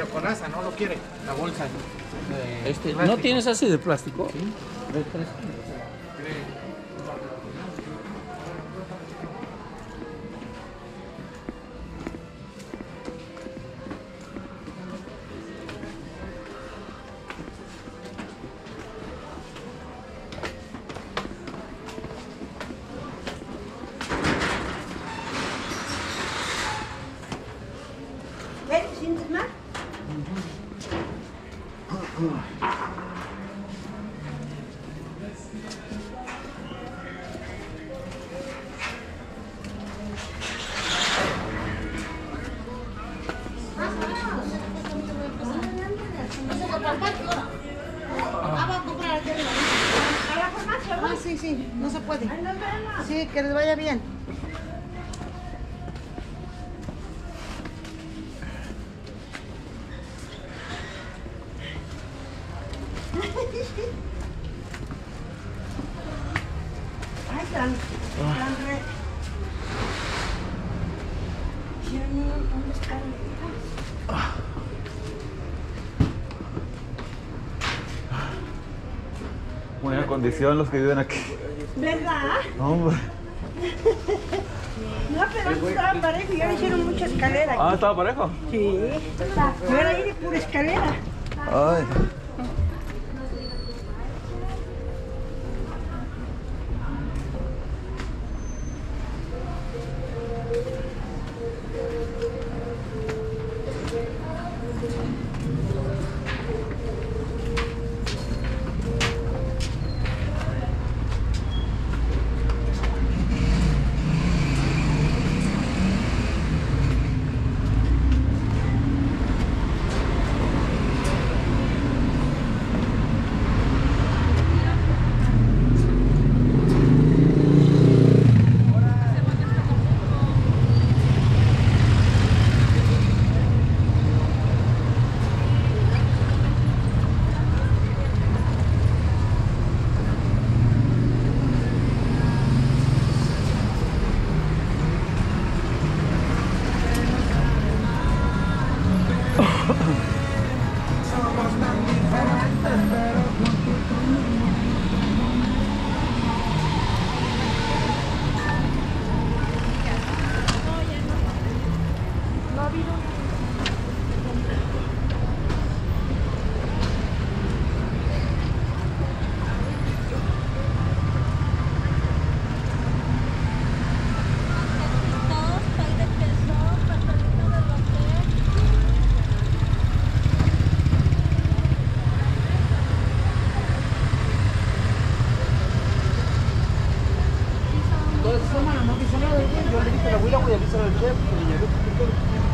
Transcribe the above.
con asa, no lo quiere. La bolsa. de Este, ¿No tienes así de plástico? ¿Qué? Ah, sí, sí, no se puede. Sí, que les vaya bien. Ay, tan, tan re... Ya no, ¿dónde están? Buena condición los que viven aquí. ¿Verdad? Hombre. No, pero antes estaba parejo y ya le hicieron mucha escalera. Ah, ¿estaba parejo? Sí. No era ir de pura escalera. Ay. Toda esta semana no quise nada del día, yo le dije, la abuela voy a avisar al chef, y ya,